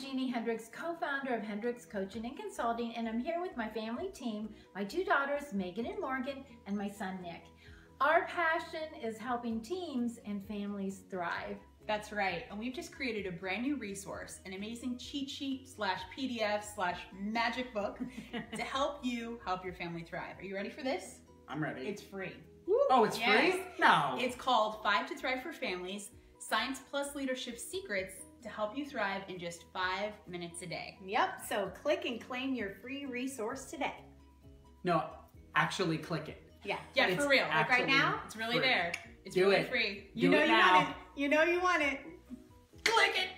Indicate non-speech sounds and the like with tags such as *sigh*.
Jeannie Hendrix, co-founder of Hendrix Coaching and Consulting, and I'm here with my family team, my two daughters, Megan and Morgan, and my son, Nick. Our passion is helping teams and families thrive. That's right. And we've just created a brand new resource, an amazing cheat sheet slash PDF slash magic book *laughs* to help you help your family thrive. Are you ready for this? I'm ready. It's free. oh, it's Yes. free? No. It's called Five to Thrive for Families Science Plus Leadership Secrets to help you thrive in just five minutes a day. Yep, so click and claim your free resource today. no, actually click it. Yeah. Yeah, It's for real. Like right now, it's really free. there. It's Do really it. free. You Do know it you now. want it. You know you want it. Click it.